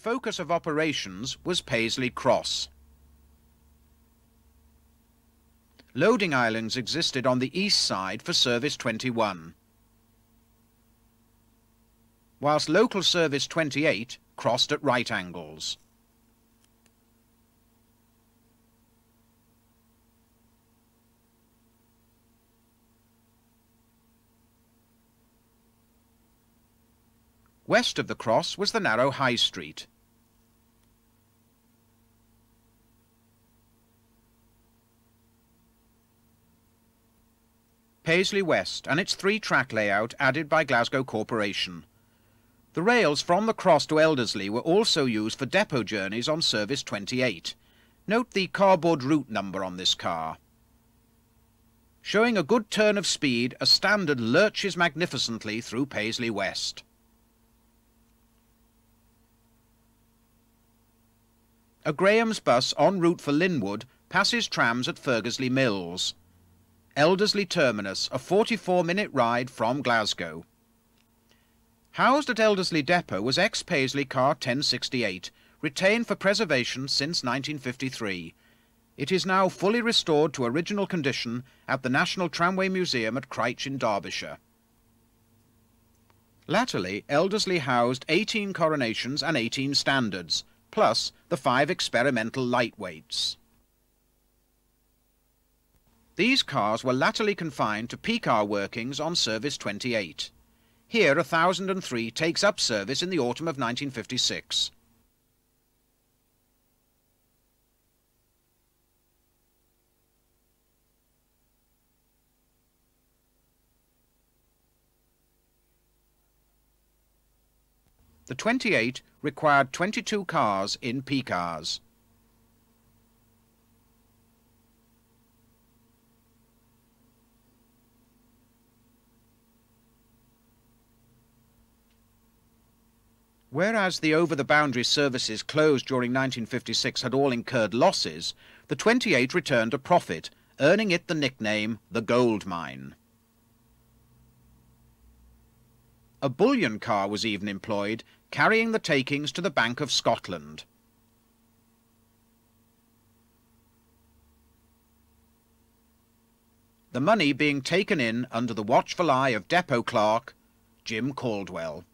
Focus of operations was Paisley Cross. Loading islands existed on the east side for Service 21, whilst Local Service 28 crossed at right angles. West of the cross was the narrow High Street. Paisley West and its three-track layout added by Glasgow Corporation. The rails from the cross to Elderslie were also used for depot journeys on Service 28. Note the cardboard route number on this car. Showing a good turn of speed, a standard lurches magnificently through Paisley West. A Graham's bus en route for Linwood passes trams at Ferguslie Mills. Elderslie Terminus, a 44-minute ride from Glasgow. Housed at Elderslie Depot was ex-Paisley car 1068, retained for preservation since 1953. It is now fully restored to original condition at the National Tramway Museum at Crich in Derbyshire. Latterly, Elderslie housed 18 coronations and 18 standards, plus the five experimental lightweights. These cars were latterly confined to P-car workings on Service 28. Here 1003 takes up service in the autumn of 1956. The 28 required 22 cars in P-cars. Whereas the over-the-boundary services closed during 1956 had all incurred losses, the 28 returned a profit, earning it the nickname the Gold Mine. A bullion car was even employed, carrying the takings to the Bank of Scotland. The money being taken in under the watchful eye of depot clerk Jim Caldwell.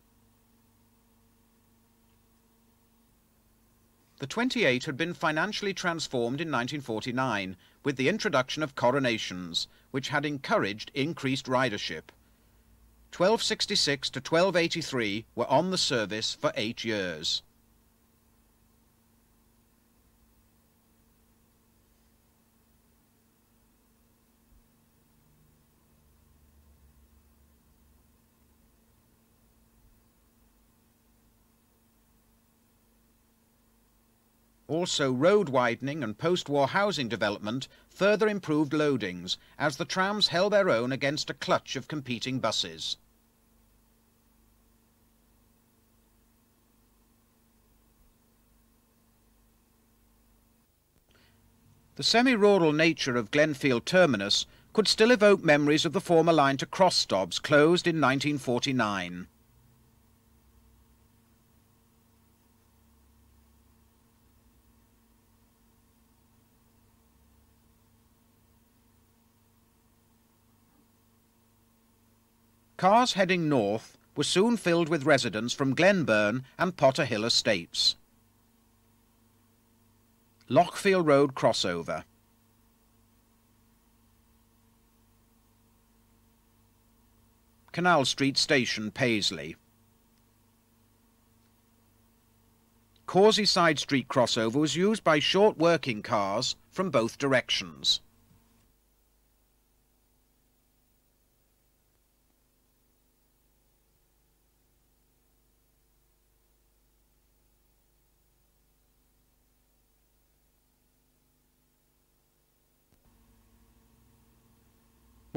The 28 had been financially transformed in 1949 with the introduction of coronations, which had encouraged increased ridership. 1266 to 1283 were on the service for eight years. Also road widening and post-war housing development further improved loadings as the trams held their own against a clutch of competing buses. The semi-rural nature of Glenfield Terminus could still evoke memories of the former line to Cross Stobs closed in 1949. Cars heading north were soon filled with residents from Glenburn and Potter Hill estates. Lochfield Road crossover. Canal Street Station, Paisley. Causeyside Street crossover was used by short working cars from both directions.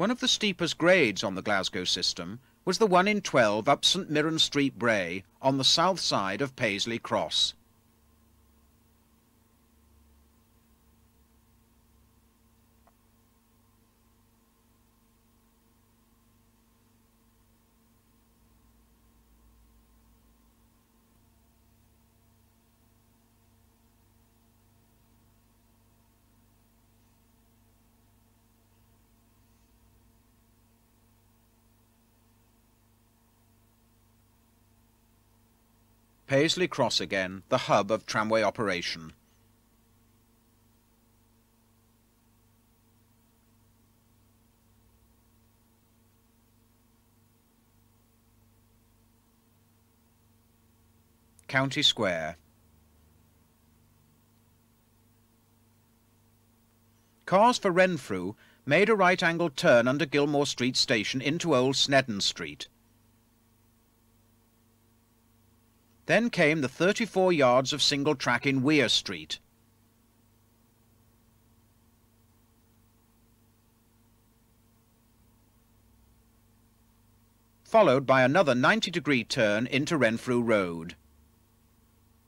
One of the steepest grades on the Glasgow system was the one in 12 up St Mirren Street, Brae, on the south side of Paisley Cross. Paisley Cross again, the hub of tramway operation. County Square. Cars for Renfrew made a right-angled turn under Gilmour Street station into Old Sneddon Street. Then came the 34 yards of single track in Weir Street. Followed by another 90 degree turn into Renfrew Road.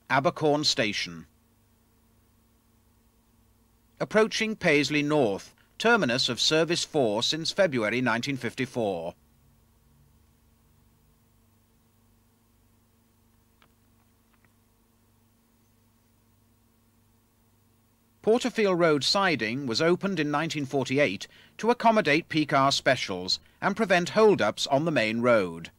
Abercorn Station. Approaching Paisley North, terminus of Service 4 since February 1954. Porterfield Road siding was opened in 1948 to accommodate peak hour specials and prevent hold-ups on the main road.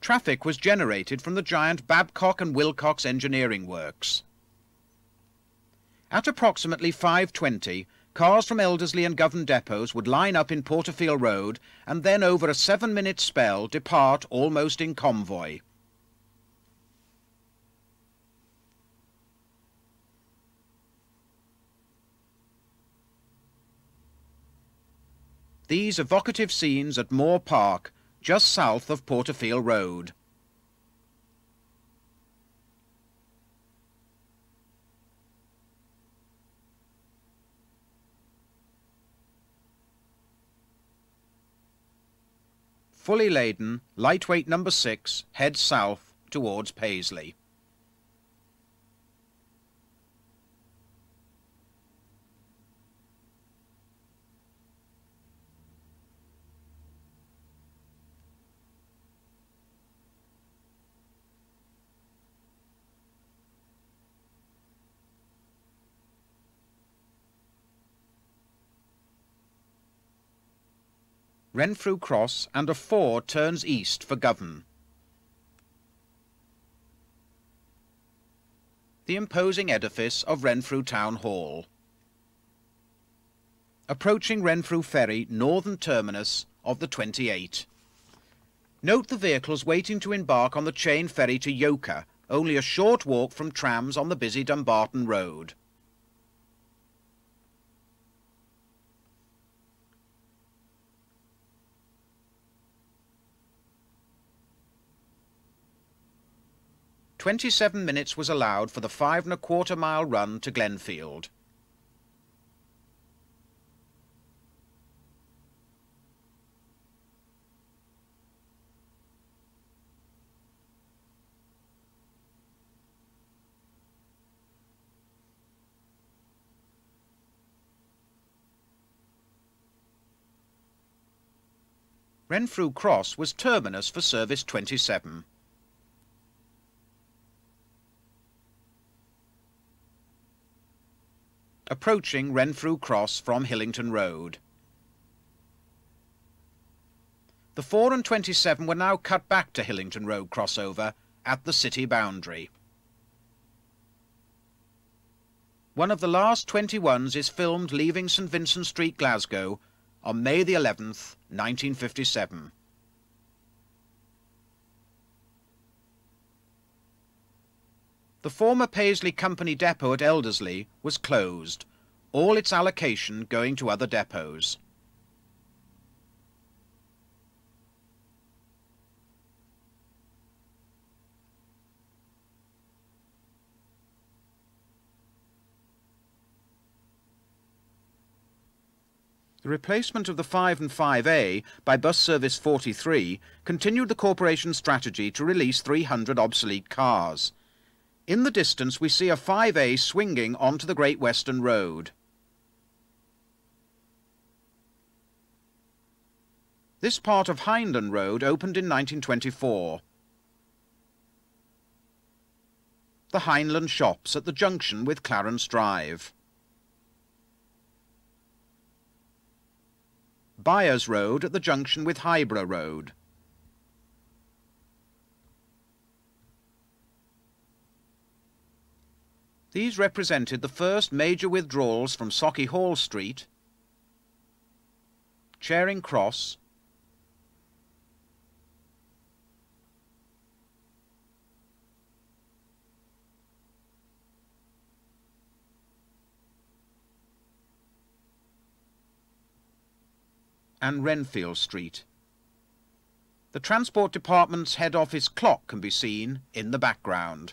Traffic was generated from the giant Babcock and Wilcox engineering works. At approximately 5.20, cars from Elderslie and Govan depots would line up in Porterfield Road and then over a seven-minute spell depart almost in convoy. These evocative scenes at Moorpark just south of Porterfield Road. Fully laden, lightweight number 6 heads south towards Paisley. Renfrew Cross and a 4 turns east for Govan. The imposing edifice of Renfrew Town Hall. Approaching Renfrew Ferry, northern terminus of the 28. Note the vehicles waiting to embark on the chain ferry to Yoker, only a short walk from trams on the busy Dumbarton Road. Twenty-seven minutes was allowed for the five and a quarter mile run to Glenfield. Renfrew Cross was terminus for Service 27. Approaching Renfrew Cross from Hillington Road. The 4 and 27 were now cut back to Hillington Road crossover at the city boundary. One of the last 21s is filmed leaving St Vincent Street, Glasgow on May the 11th, 1957. The former Paisley Company depot at Elderslie was closed, all its allocation going to other depots. The replacement of the 5 and 5A by bus service 43 continued the corporation's strategy to release 300 obsolete cars. In the distance we see a 5A swinging onto the Great Western Road. This part of Hyndland Road opened in 1924. The Hyndland shops at the junction with Clarence Drive. Byres Road at the junction with Highburgh Road. These represented the first major withdrawals from Sauchiehall Street, Charing Cross, and Renfield Street. The Transport Department's head office clock can be seen in the background.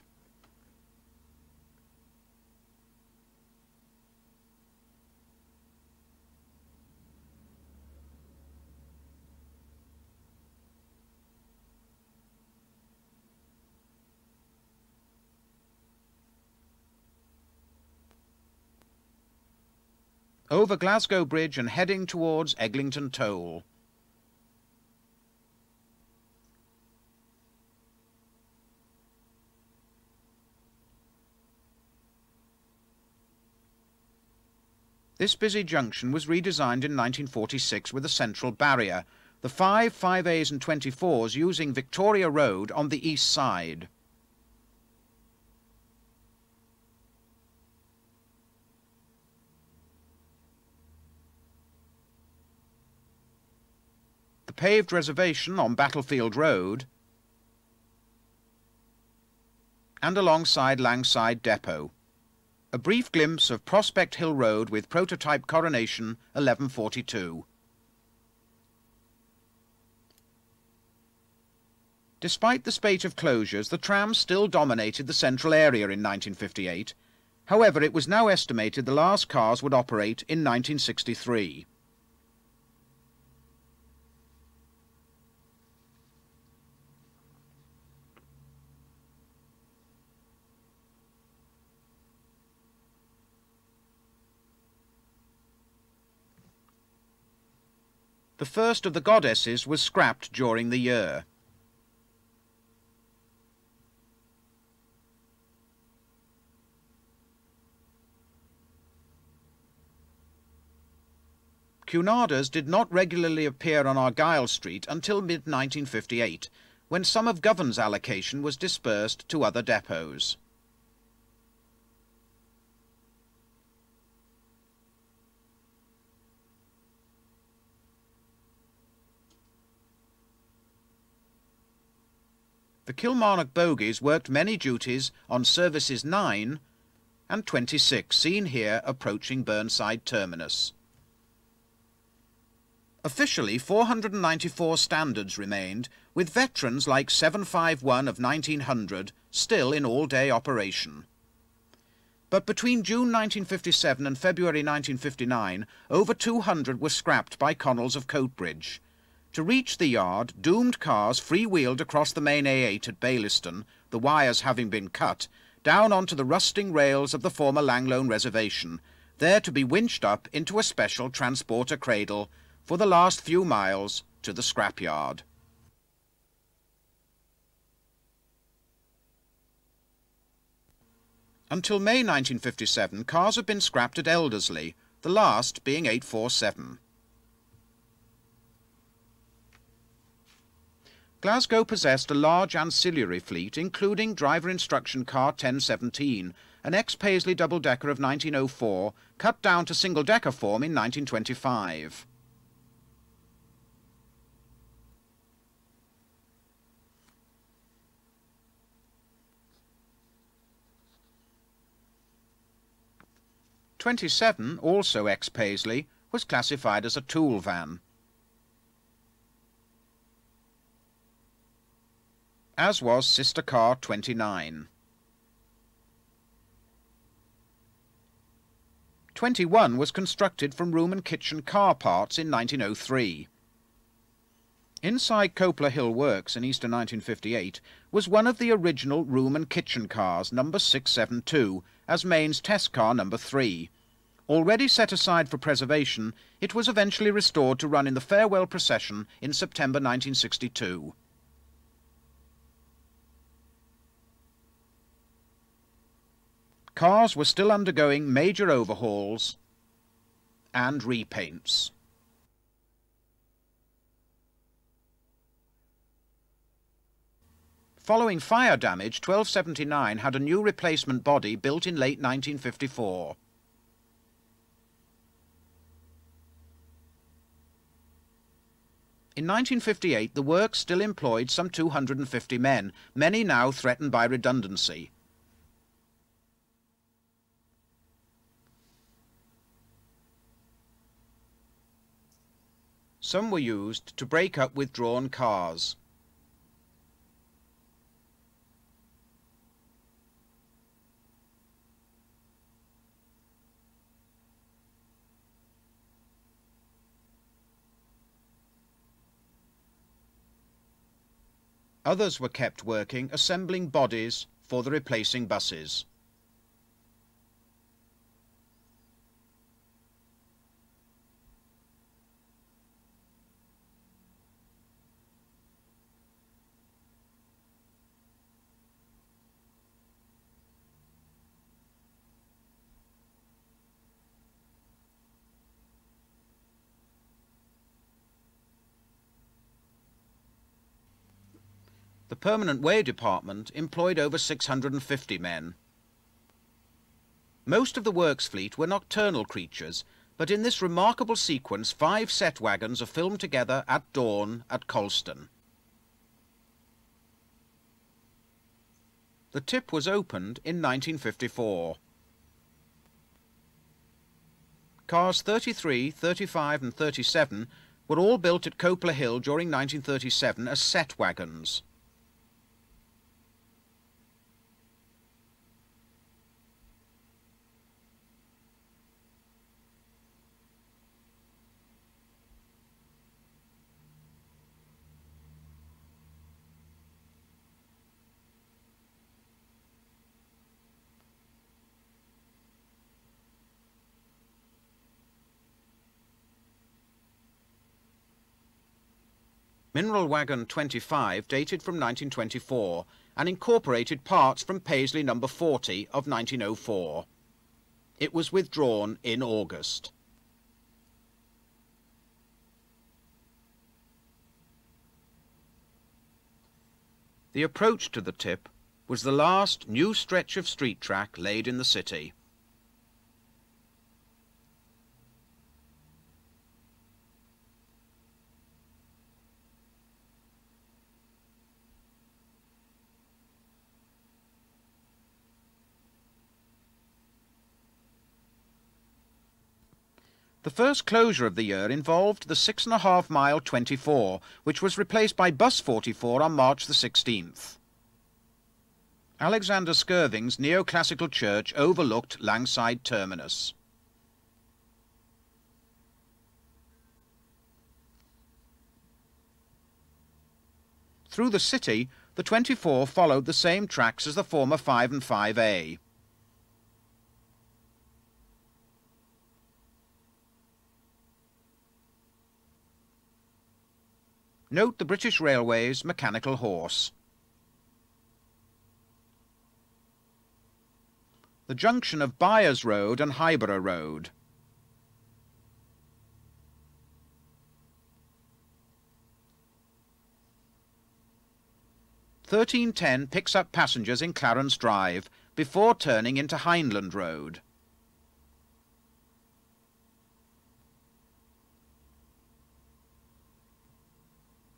Over Glasgow Bridge and heading towards Eglinton Toll. This busy junction was redesigned in 1946 with a central barrier, the five 5As and 24s using Victoria Road on the east side. Paved reservation on Battlefield Road and alongside Langside Depot. A brief glimpse of Prospect Hill Road with prototype coronation 1142. Despite the spate of closures, the tram still dominated the central area in 1958. However, it was now estimated the last cars would operate in 1963. The first of the goddesses was scrapped during the year. Cunarders did not regularly appear on Argyle Street until mid-1958, when some of Govan's allocation was dispersed to other depots. The Kilmarnock bogies worked many duties on services 9 and 26, seen here approaching Burnside terminus. Officially, 494 standards remained, with veterans like 751 of 1900 still in all-day operation. But between June 1957 and February 1959, over 200 were scrapped by Connells of Coatbridge, to reach the yard, doomed cars freewheeled across the main A8 at Baillieston, the wires having been cut, down onto the rusting rails of the former Langloan Reservation, there to be winched up into a special transporter cradle for the last few miles to the scrapyard. Until May 1957, cars have been scrapped at Elderslie, the last being 847. Glasgow possessed a large ancillary fleet, including driver instruction car 1017, an ex-Paisley double-decker of 1904, cut down to single-decker form in 1925. Twenty-seven, also ex-Paisley, was classified as a tool van. As was sister car 29. 21 was constructed from room and kitchen car parts in 1903. Inside Coplawhill Works in Easter 1958 was one of the original room and kitchen cars, number 672, as Maine's test car number 3. Already set aside for preservation, it was eventually restored to run in the farewell procession in September 1962. Cars were still undergoing major overhauls and repaints. Following fire damage, 1279 had a new replacement body built in late 1954. In 1958, the works still employed some 250 men, many now threatened by redundancy. Some were used to break up withdrawn cars. Others were kept working, assembling bodies for the replacing buses. The Permanent Way Department employed over 650 men. Most of the works fleet were nocturnal creatures, but in this remarkable sequence five set wagons are filmed together at dawn at Colston. The tip was opened in 1954. Cars 33, 35 and 37 were all built at Coplawhill during 1937 as set wagons. Mineral Wagon 25 dated from 1924 and incorporated parts from Paisley No. 40 of 1904. It was withdrawn in August. The approach to the tip was the last new stretch of street track laid in the city. The first closure of the year involved the six and a half mile 24, which was replaced by bus 44 on March the 16th. Alexander Skirving's neoclassical church overlooked Langside Terminus. Through the city, the 24 followed the same tracks as the former 5 and 5A. Note the British Railways mechanical horse. The junction of Byres Road and Highburgh Road. Thirteen ten picks up passengers in Clarence Drive before turning into Hyndland Road.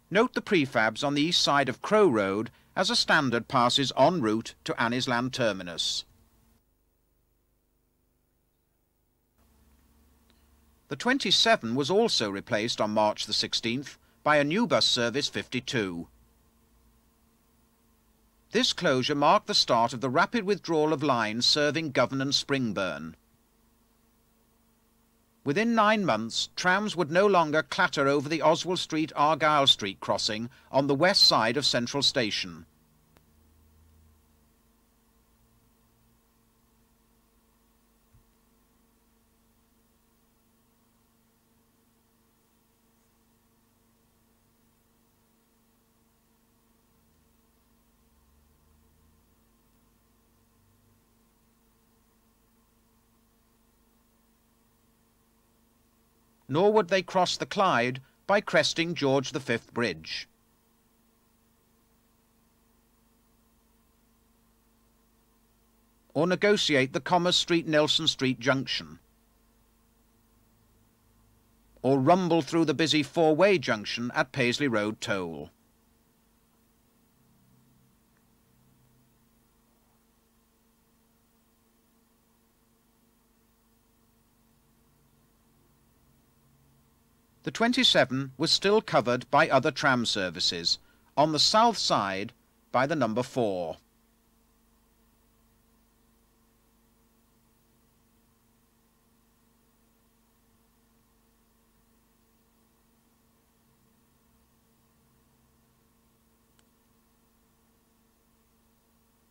Note the prefabs on the east side of Crow Road as a standard passes en route to Anniesland Terminus. The 27 was also replaced on March the 16th by a new bus service 52. This closure marked the start of the rapid withdrawal of lines serving Govan and Springburn. Within nine months, trams would no longer clatter over the Oswald Street Argyle Street crossing on the west side of Central Station. nor would they cross the Clyde by cresting George V Bridge. or negotiate the Commerce Street Nelson Street junction, or rumble through the busy four-way junction at Paisley Road Toll. The 27 was still covered by other tram services, on the south side by the number 4.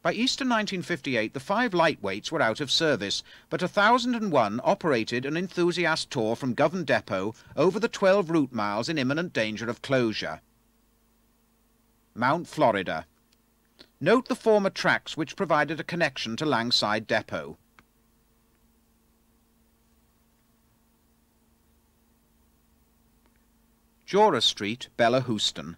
By Easter 1958, the five lightweights were out of service, but 1001 operated an enthusiast tour from Govan Depot over the 12 route miles in imminent danger of closure. Mount Florida. Note the former tracks which provided a connection to Langside Depot. Jora Street, Bellahouston.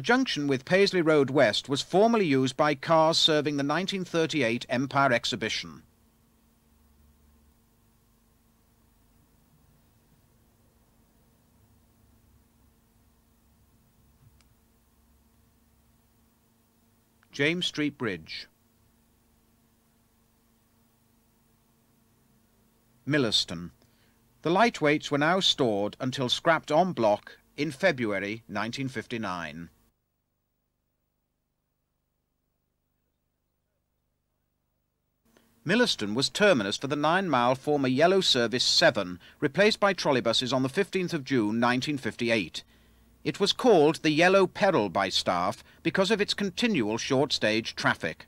The junction with Paisley Road West was formerly used by cars serving the 1938 Empire Exhibition. James Street Bridge Millerston. The lightweights were now stored until scrapped en bloc in February 1959. Millerston was terminus for the nine-mile former Yellow Service 7, replaced by trolleybuses on the 15th of June 1958. It was called the Yellow Peril by staff because of its continual short-stage traffic.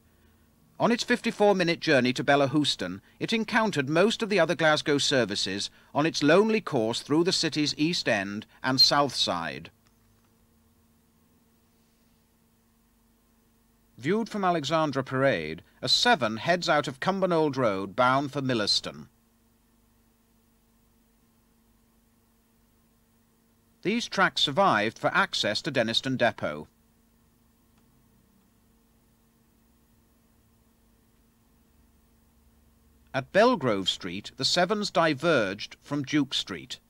On its 54-minute journey to Bellahouston, it encountered most of the other Glasgow services on its lonely course through the city's east end and south side. Viewed from Alexandra Parade, a 7 heads out of Cumbernauld Road bound for Millerston. These tracks survived for access to Dennistoun Depot. At Belgrove Street, the Sevens diverged from Duke Street.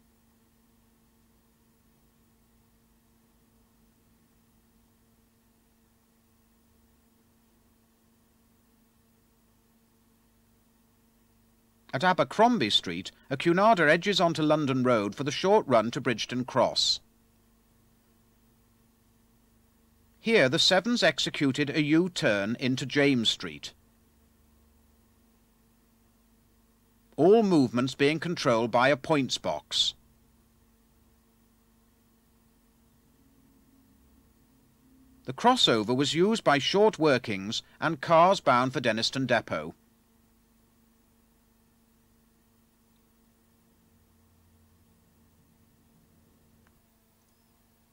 At Abercrombie Street, a Cunarder edges onto London Road for the short run to Bridgeton Cross. Here the Sevens executed a U-turn into James Street. All movements being controlled by a points box. The crossover was used by short workings and cars bound for Dennistoun Depot.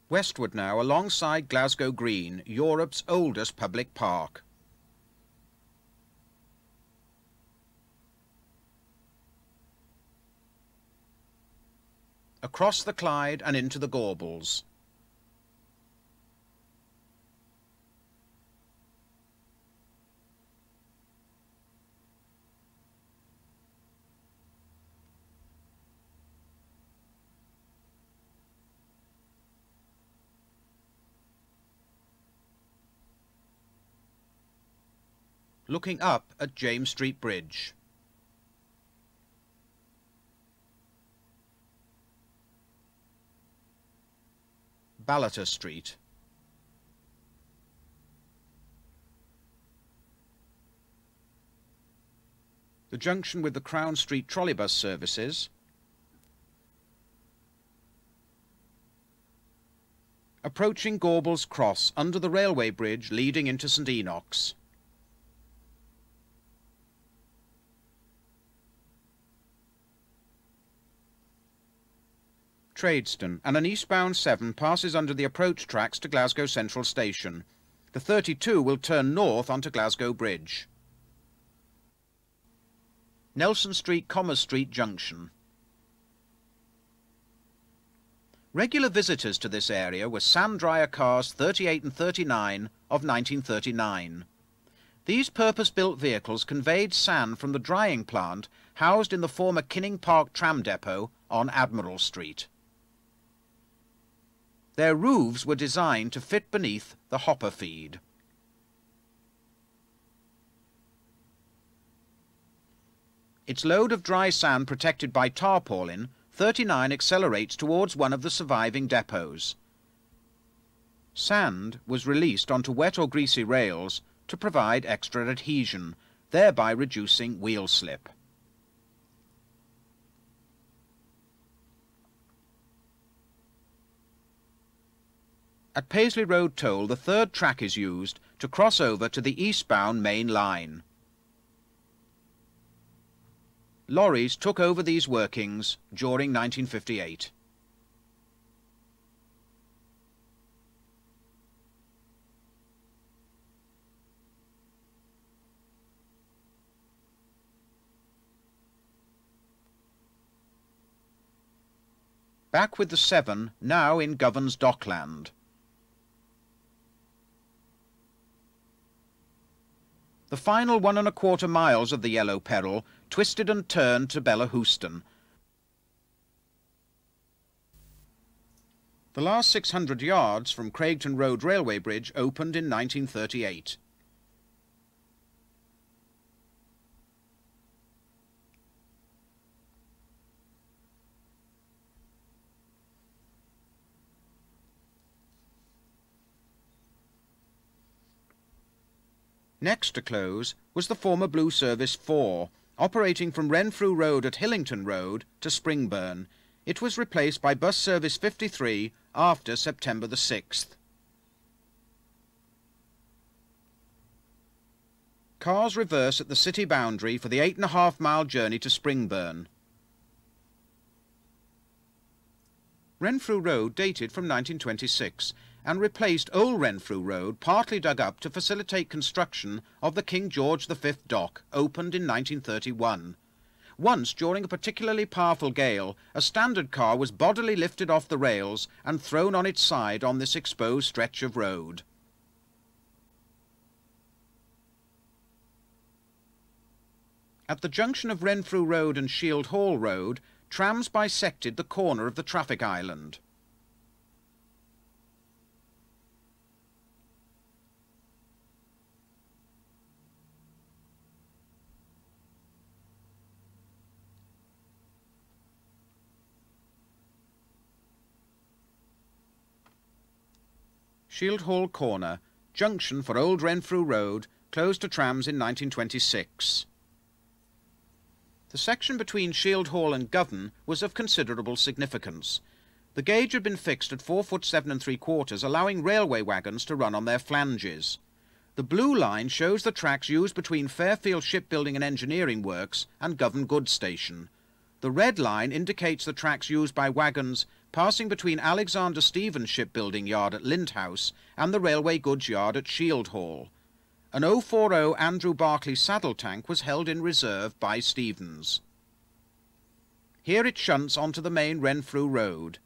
Westward now alongside Glasgow Green, Europe's oldest public park. Across the Clyde and into the Gorbals. Looking up at James Street Bridge. Ballater Street. The junction with the Crown Street trolleybus services. Approaching Gorbals Cross under the railway bridge leading into St Enoch's. Tradeston, and an eastbound 7 passes under the approach tracks to Glasgow Central Station. The 32 will turn north onto Glasgow Bridge. Nelson Street Commerce Street Junction. Regular visitors to this area were sand dryer cars 38 and 39 of 1939. These purpose-built vehicles conveyed sand from the drying plant housed in the former Kinning Park tram depot on Admiral Street. Their roofs were designed to fit beneath the hopper feed. Its load of dry sand protected by tarpaulin, 39 accelerates towards one of the surviving depots. Sand was released onto wet or greasy rails to provide extra adhesion, thereby reducing wheel slip. At Paisley Road Toll, the third track is used to cross over to the eastbound main line. Lorries took over these workings during 1958. Back with the seven, now in Governor's Dockland. The final one and a quarter miles of the Yellow Peril twisted and turned to Bellahouston. The last 600 yards from Craigton Road Railway Bridge opened in 1938. Next to close was the former Blue Service 4, operating from Renfrew Road at Hillington Road to Springburn. It was replaced by Bus Service 53 after September the 6th. Cars reverse at the city boundary for the eight and a half mile journey to Springburn. Renfrew Road dated from 1926 and replaced Old Renfrew Road, partly dug up to facilitate construction of the King George V dock, opened in 1931. Once, during a particularly powerful gale, a standard car was bodily lifted off the rails and thrown on its side on this exposed stretch of road. At the junction of Renfrew Road and Shield Hall Road, trams bisected the corner of the traffic island. Shield Hall Corner, junction for Old Renfrew Road, closed to trams in 1926. The section between Shield Hall and Govan was of considerable significance. The gauge had been fixed at 4 foot 7 and 3 quarters, allowing railway wagons to run on their flanges. The blue line shows the tracks used between Fairfield Shipbuilding and Engineering Works and Govan Goods Station. The red line indicates the tracks used by wagons passing between Alexander Stevens Shipbuilding Yard at Linthouse and the Railway Goods Yard at Shield Hall. An 040 Andrew Barclay saddle tank was held in reserve by Stevens. Here it shunts onto the main Renfrew Road.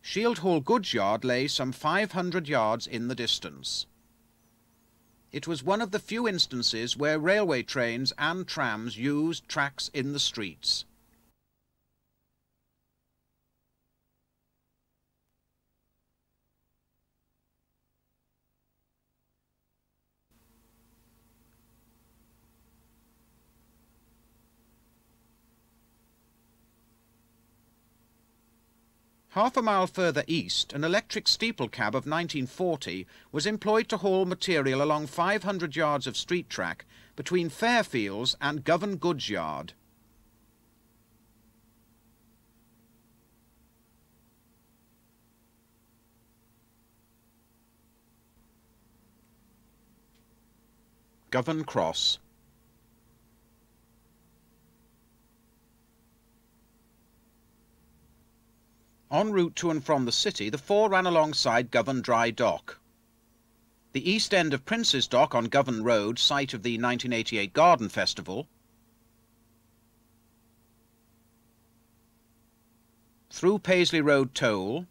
Shield Hall Goods Yard lay some 500 yards in the distance. It was one of the few instances where railway trains and trams used tracks in the streets. Half a mile further east, an electric steeple cab of 1940 was employed to haul material along 500 yards of street track between Fairfields and Govan Goods Yard. Govan Cross En route to and from the city, the four ran alongside Govan Dry Dock. The east end of Prince's Dock on Govan Road, site of the 1988 Garden Festival, through Paisley Road Toll,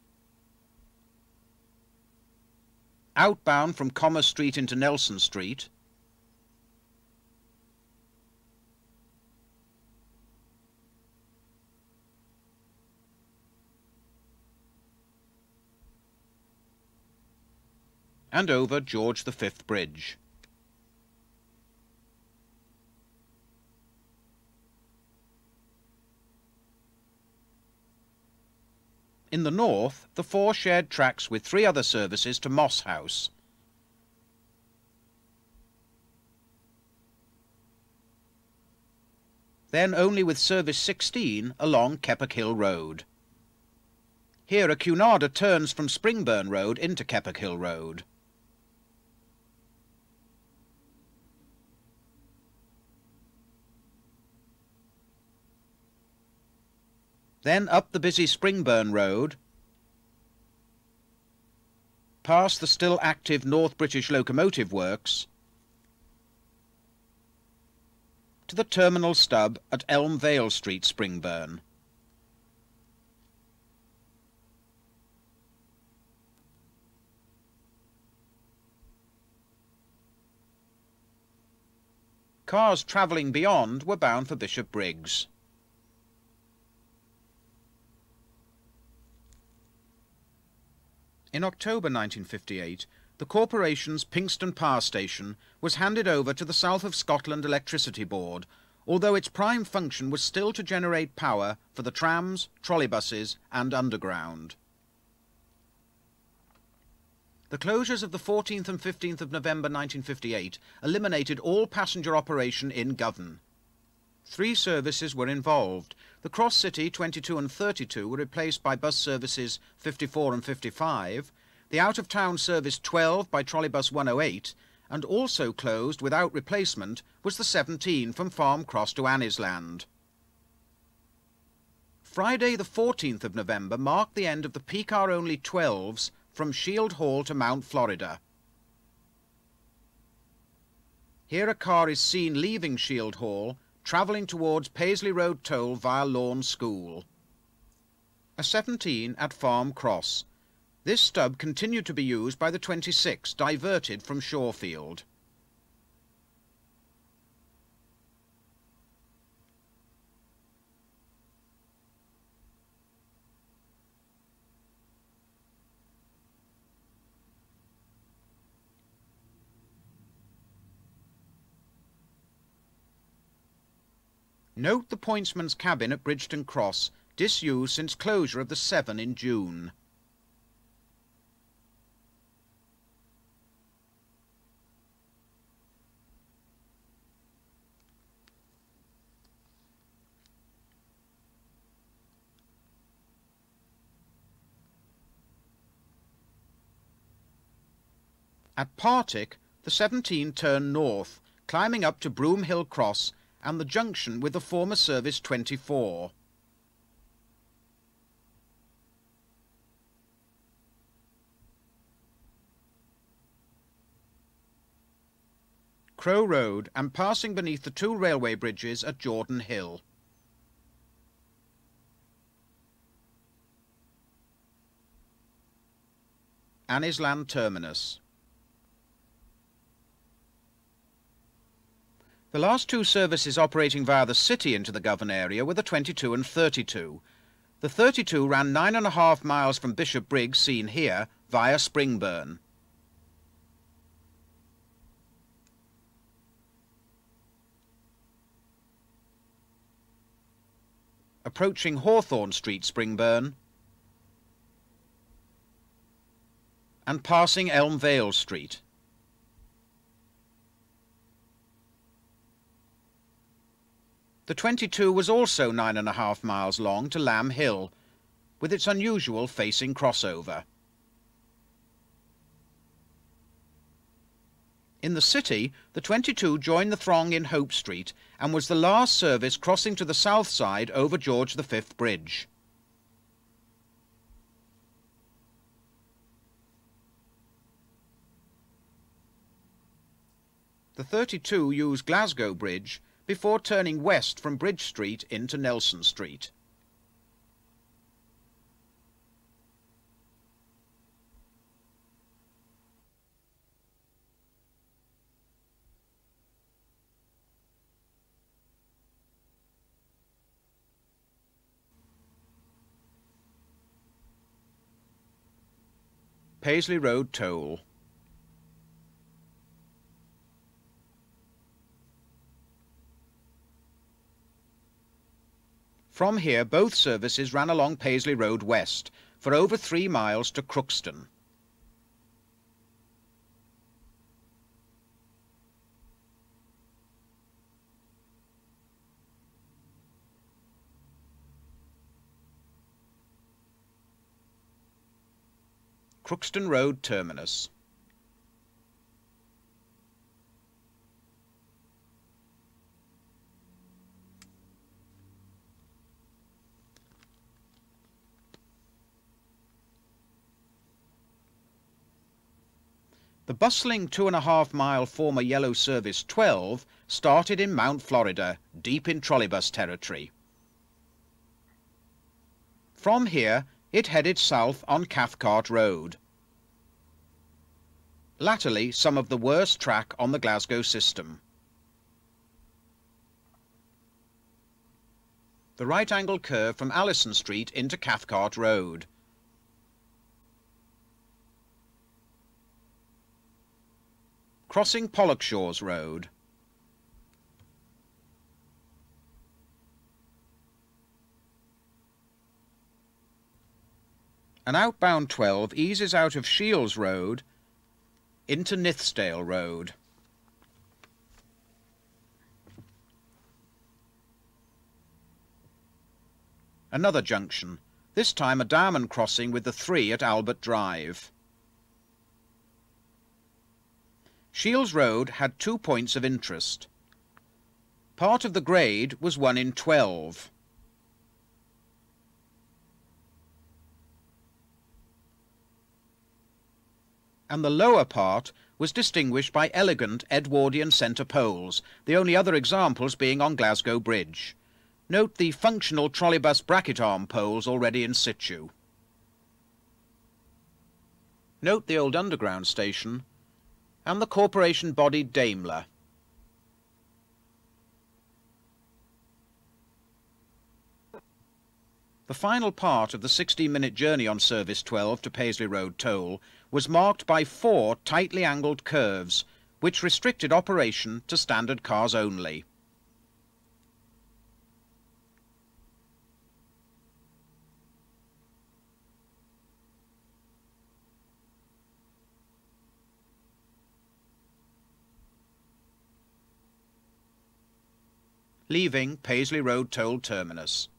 outbound from Commerce Street into Nelson Street, and over George V Bridge. In the north, the four shared tracks with three other services to Moss House. Then only with Service 16 along Keppochhill Road. Here a Cunarder turns from Springburn Road into Keppochhill Road. Then up the busy Springburn Road, past the still active North British Locomotive Works, to the terminal stub at Elmvale Street, Springburn. Cars travelling beyond were bound for Bishopbriggs. In October 1958, the corporation's Pinkston Power Station was handed over to the South of Scotland Electricity Board, although its prime function was still to generate power for the trams, trolleybuses and underground. The closures of the 14th and 15th of November 1958 eliminated all passenger operation in Govan. Three services were involved. The Cross City 22 and 32 were replaced by bus services 54 and 55, the out-of-town service 12 by trolleybus 108, and also closed without replacement was the 17 from Farme Cross to Anniesland. Friday the 14th of November marked the end of the peak hour only 12s from Shieldhall to Mount Florida. Here a car is seen leaving Shieldhall travelling towards Paisley Road Toll via Lawn School. A 17 at Farme Cross. This stub continued to be used by the 26, diverted from Shorefield. Note the pointsman's cabin at Bridgeton Cross, disused since closure of the Severn in June. At Partick, the 17 turned north, climbing up to Broomhill Cross and the junction with the former Service 24. Crow Road and passing beneath the two railway bridges at Jordanhill. Anniesland Terminus. The last two services operating via the city into the Govan area were the 22 and 32. The 32 ran nine and a half miles from Bishopbriggs, seen here, via Springburn. Approaching Hawthorne Street, Springburn, and passing Elmvale Street. The 22 was also nine and a half miles long to Lambhill, with its unusual facing crossover. In the city, the 22 joined the throng in Hope Street and was the last service crossing to the south side over George V Bridge. The 32 used Glasgow Bridge before turning west from Bridge Street into Nelson Street. Paisley Road Toll From here both services ran along Paisley Road West for over three miles to Crookston. Crookston Road Terminus The bustling two and a half mile former Yellow Service 12 started in Mount Florida, deep in trolleybus territory. From here, it headed south on Cathcart Road. Latterly, some of the worst track on the Glasgow system. The right angle curve from Allison Street into Cathcart Road. Crossing Pollokshaws Road. An outbound 12 eases out of Shields Road into Nithsdale Road. Another junction, this time a diamond crossing with the 3 at Albert Drive. Shields Road had two points of interest. Part of the grade was 1 in 12. And the lower part was distinguished by elegant Edwardian centre poles, the only other examples being on Glasgow Bridge. Note the functional trolleybus bracket arm poles already in situ. Note the old underground station and the corporation body Daimler. The final part of the 16-minute journey on Service 12 to Paisley Road Toll was marked by four tightly angled curves, which restricted operation to standard cars only. Leaving Paisley Road Toll Terminus.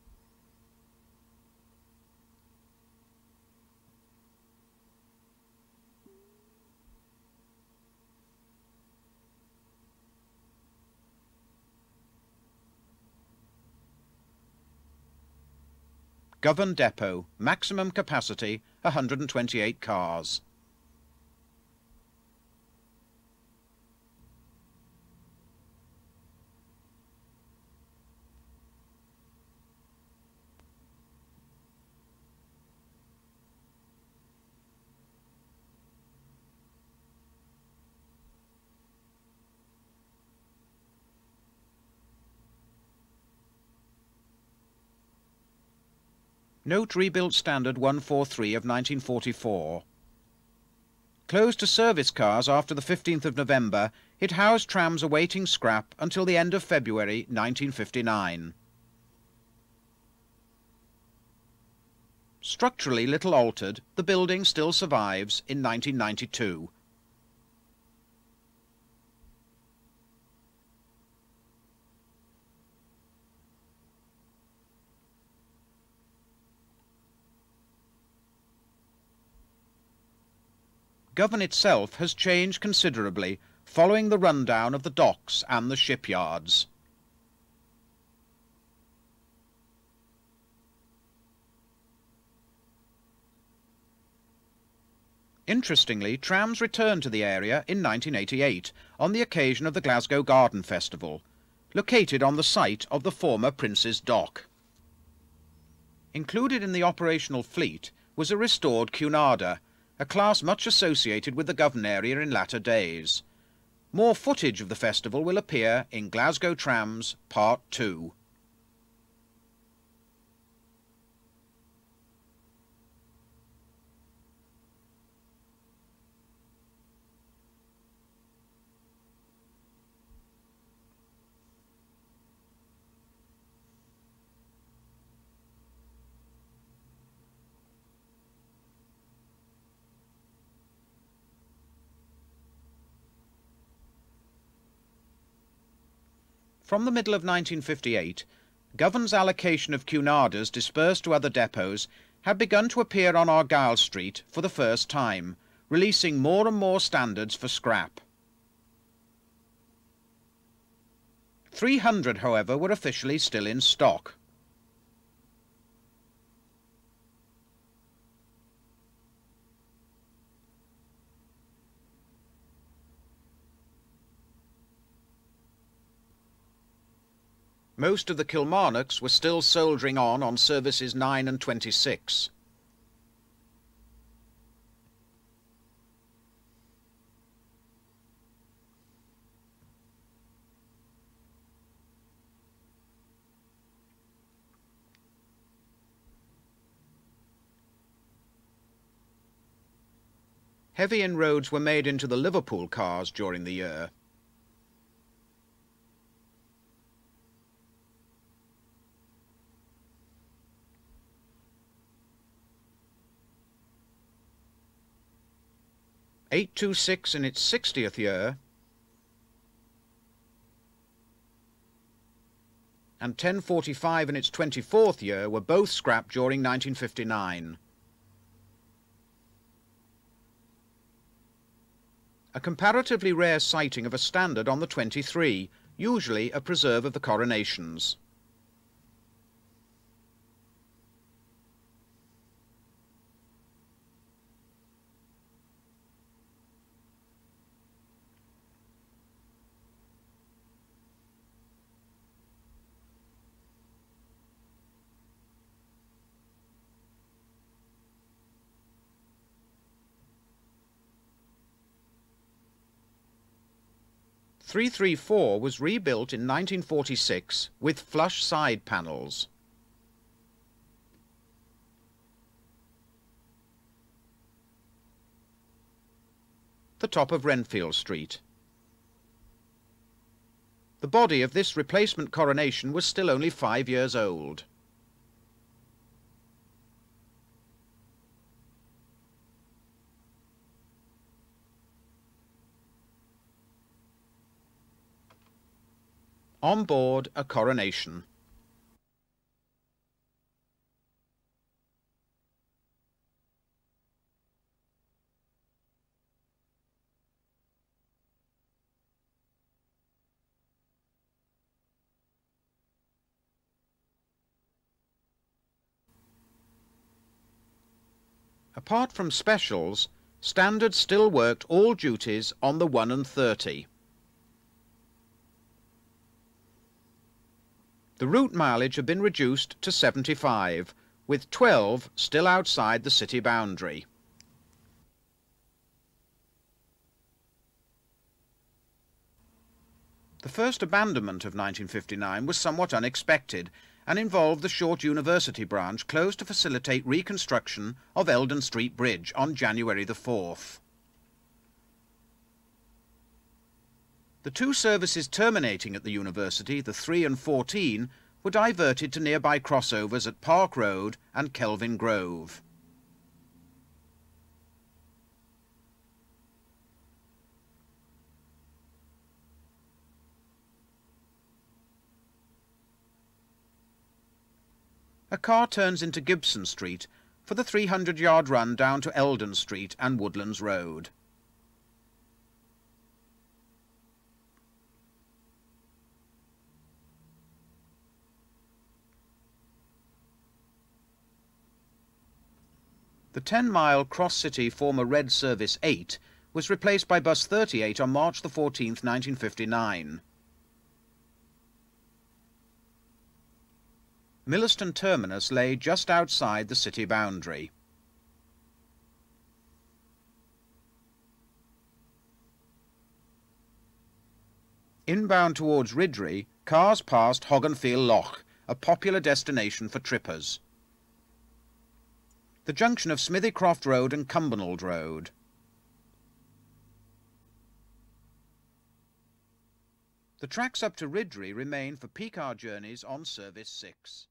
Govan Depot, maximum capacity 128 cars. Note rebuilt standard 143 of 1944. Closed to service cars after the 15th of November, it housed trams awaiting scrap until the end of February 1959. Structurally little altered, the building still survives in 1992. Govan itself has changed considerably following the rundown of the docks and the shipyards. Interestingly, trams returned to the area in 1988 on the occasion of the Glasgow Garden Festival, located on the site of the former Prince's Dock. Included in the operational fleet was a restored Cunarder a class much associated with the Govan area in latter days. More footage of the festival will appear in Glasgow Trams Part 2. From the middle of 1958, Govan's allocation of Cunarders dispersed to other depots had begun to appear on Argyle Street for the first time, releasing more and more standards for scrap. 300, however, were officially still in stock. Most of the Kilmarnocks were still soldiering on on services 9 and 26. Heavy inroads were made into the Liverpool cars during the year. Eight two six in its sixtieth year, and 1045 in its 24th year were both scrapped during 1959. A comparatively rare sighting of a standard on the 23, usually a preserve of the coronations. Three three four was rebuilt in 1946 with flush side panels. The top of Renfield Street. The body of this replacement coronation was still only five years old. On board a coronation. Apart from specials, Standard still worked all duties on the 1 and 30. The route mileage had been reduced to 75, with 12 still outside the city boundary. The first abandonment of 1959 was somewhat unexpected and involved the Short University branch closed to facilitate reconstruction of Eldon Street Bridge on January the 4th. The two services terminating at the university, the 3 and 14, were diverted to nearby crossovers at Park Road and Kelvingrove. A car turns into Gibson Street for the 300-yard run down to Eldon Street and Woodlands Road. The 10-mile cross-city former Red Service 8 was replaced by Bus 38 on March 14, 1959. Millerston Terminus lay just outside the city boundary. Inbound towards Riddrie, cars passed Hogganfield Loch, a popular destination for trippers the junction of Smithycroft Road and Cumbernauld Road. The tracks up to Riddrie remain for peak hour journeys on Service 6.